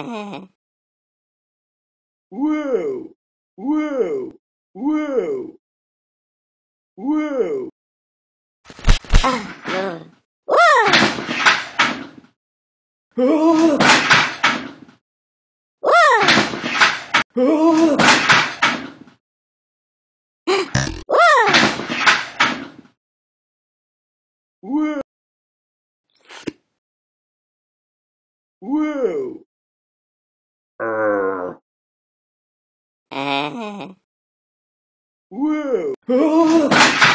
Wow! Wow! Wow! Wow! Ah, no. Wow! Oh! Wow! Oh! Wow! Whoa!